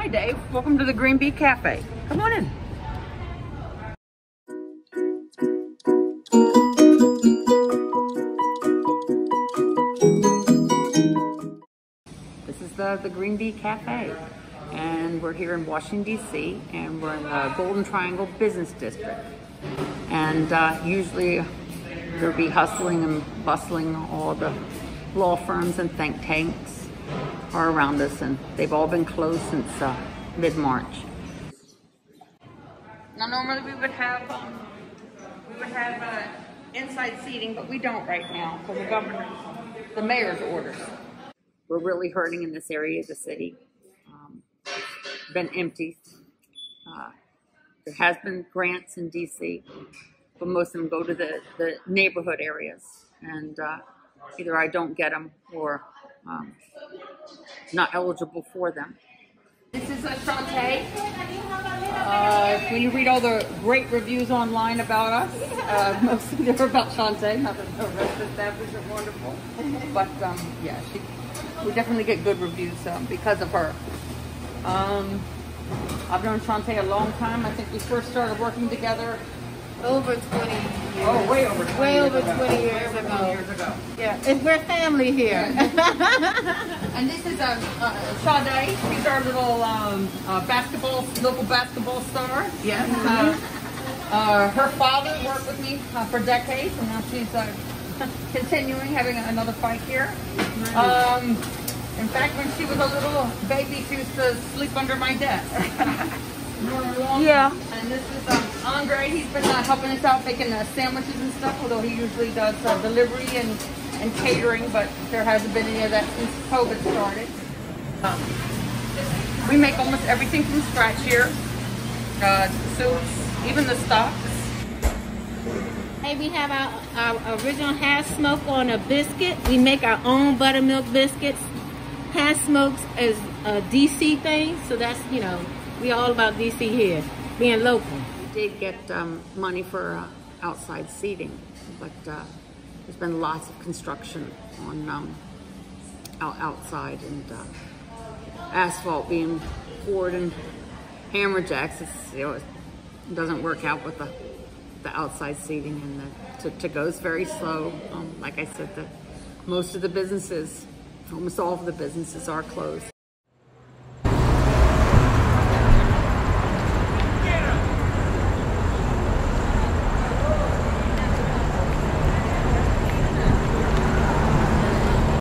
Hi, Dave. Welcome to the Green Bee Cafe. Come on in. This is the, the Green Bee Cafe. And we're here in Washington, D.C., and we're in the Golden Triangle Business District. And uh, usually there'll be hustling and bustling. All the law firms and think tanks are around us, and they've all been closed since uh, mid-March. Now, normally we would have um, we would have uh, inside seating, but we don't right now because the governor, the mayor's orders. We're really hurting in this area of the city. Um, been empty. Uh, there has been grants in DC, but most of them go to the, the neighborhood areas, and uh, either I don't get them or um, not eligible for them. This is a Shantae. Uh, when you read all the great reviews online about us, uh, mostly they're about Shantae. Not that the rest of the staff isn't wonderful, but um, yeah, she, we definitely get good reviews um, because of her. Um, I've known Shantae a long time. I think we first started working together. Over 20 years. Oh, way over 20 Way years over ago. 20 years ago. 20 years ago. Yeah, and we're family here. And this is uh, uh, Sade. She's our little um, uh, basketball, local basketball star. Yeah. Uh, uh, her father worked with me uh, for decades, and now she's uh, continuing having another fight here. Um, in fact, when she was a little baby, she used to sleep under my desk. Yeah. And this is um, Andre. He's been uh, helping us out making uh, sandwiches and stuff, although he usually does uh, delivery and, and catering, but there hasn't been any of that since COVID started. Um, we make almost everything from scratch here. Uh, soups, even the stocks. Hey, we have our, our original half smoke on a biscuit. We make our own buttermilk biscuits. Half smokes is a DC thing, so that's, you know, we all about DC here, being local. Did get um, money for uh, outside seating, but uh, there's been lots of construction on um, out, outside and uh, asphalt being poured and hammer jacks. It's, you know, it doesn't work out with the the outside seating and the to, to goes very slow. Um, like I said, the most of the businesses, almost all of the businesses are closed.